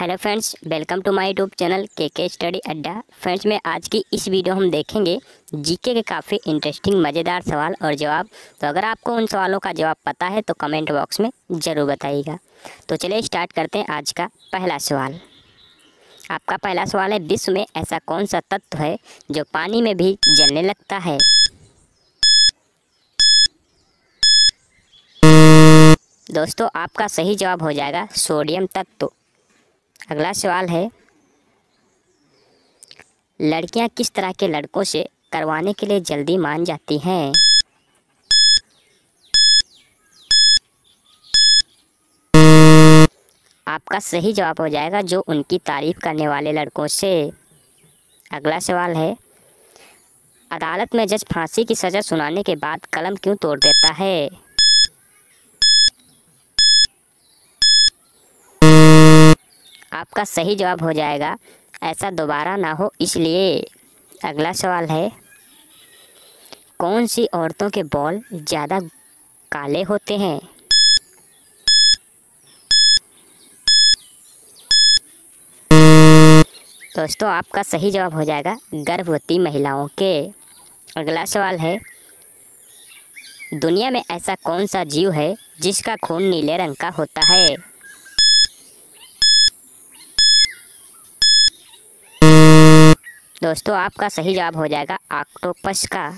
Hello friends, welcome to my YouTube channel K K study अड्डा। Friends, में आज की इस वीडियो हम देखेंगे जीके के काफ़ी इंटरेस्टिंग मज़ेदार सवाल और जवाब। तो अगर आपको उन सवालों का जवाब पता है तो कमेंट बॉक्स में ज़रूर बताइएगा। तो चलिए स्टार्ट करते हैं आज का पहला सवाल। आपका पहला सवाल है, विश्व में ऐसा कौन सा तत्व है जो पानी में भी जलने लगता है? दोस्तों, आपका सही जवाब हो जाएगा सोडियम तत्व। अगला सवाल है, लड़कियाँ किस तरह के लड़कों से करवाने के लिए जल्दी मान जाती हैं? आपका सही जवाब हो जाएगा जो उनकी तारीफ़ करने वाले लड़कों से। अगला सवाल है, अदालत में जज फांसी की सज़ा सुनाने के बाद कलम क्यों तोड़ देता है? आपका सही जवाब हो जाएगा। ऐसा दोबारा ना हो, इसलिए अगला सवाल है, कौन सी औरतों के बॉल ज़्यादा काले होते हैं? दोस्तों, आपका सही जवाब हो जाएगा, गर्भवती महिलाओं के। अगला सवाल है, दुनिया में ऐसा कौन सा जीव है जिसका खून नीले रंग का होता है? दोस्तों आपका सही जवाब हो जाएगा ऑक्टोपस का।